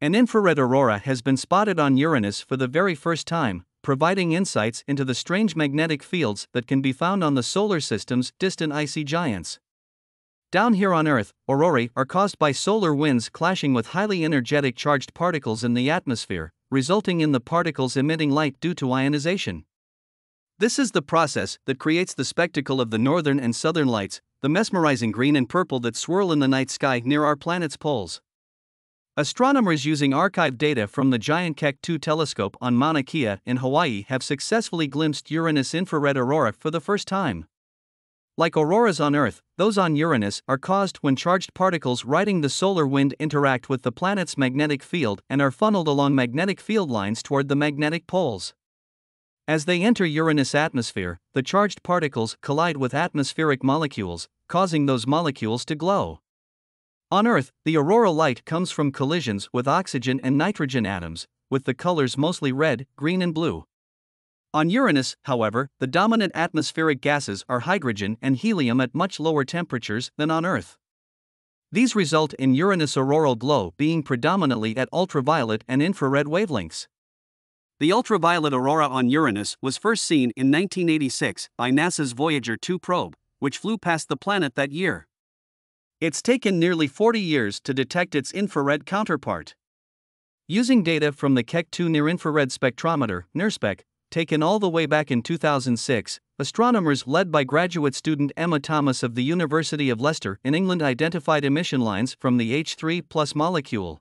An infrared aurora has been spotted on Uranus for the very first time, providing insights into the strange magnetic fields that can be found on the solar system's distant icy giants. Down here on Earth, aurorae are caused by solar winds clashing with highly energetic charged particles in the atmosphere, resulting in the particles emitting light due to ionization. This is the process that creates the spectacle of the northern and southern lights, the mesmerizing green and purple that swirl in the night sky near our planet's poles. Astronomers using archived data from the giant Keck 2 telescope on Mauna Kea in Hawaii have successfully glimpsed Uranus infrared aurora for the first time. Like auroras on Earth, those on Uranus are caused when charged particles riding the solar wind interact with the planet's magnetic field and are funneled along magnetic field lines toward the magnetic poles. As they enter Uranus' atmosphere, the charged particles collide with atmospheric molecules, causing those molecules to glow. On Earth, the auroral light comes from collisions with oxygen and nitrogen atoms, with the colors mostly red, green, and blue. On Uranus, however, the dominant atmospheric gases are hydrogen and helium at much lower temperatures than on Earth. These result in Uranus auroral glow being predominantly at ultraviolet and infrared wavelengths. The ultraviolet aurora on Uranus was first seen in 1986 by NASA's Voyager 2 probe, which flew past the planet that year. It's taken nearly 40 years to detect its infrared counterpart. Using data from the Keck 2 Near Infrared Spectrometer, NIRSPEC, taken all the way back in 2006, astronomers led by graduate student Emma Thomas of the University of Leicester in England identified emission lines from the H3 plus molecule.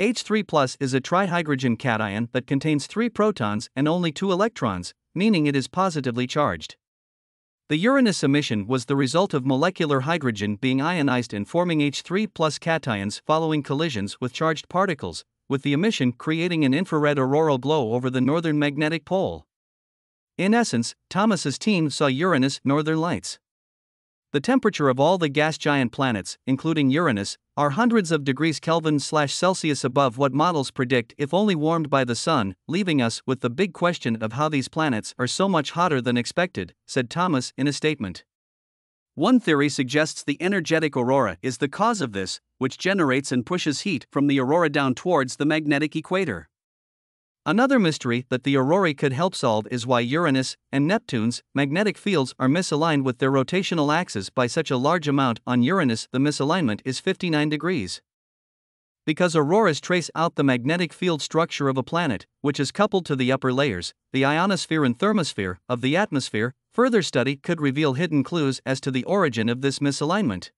H3 plus is a trihydrogen cation that contains three protons and only two electrons, meaning it is positively charged. The Uranus emission was the result of molecular hydrogen being ionized and forming H3 plus cations following collisions with charged particles, with the emission creating an infrared auroral glow over the northern magnetic pole. In essence, Thomas's team saw Uranus northern lights. The temperature of all the gas giant planets, including Uranus, are hundreds of degrees Kelvin slash Celsius above what models predict if only warmed by the sun, leaving us with the big question of how these planets are so much hotter than expected, said Thomas in a statement. One theory suggests the energetic aurora is the cause of this, which generates and pushes heat from the aurora down towards the magnetic equator. Another mystery that the aurorae could help solve is why Uranus and Neptune's magnetic fields are misaligned with their rotational axes by such a large amount. On Uranus, the misalignment is 59 degrees. Because auroras trace out the magnetic field structure of a planet, which is coupled to the upper layers, the ionosphere and thermosphere, of the atmosphere, further study could reveal hidden clues as to the origin of this misalignment.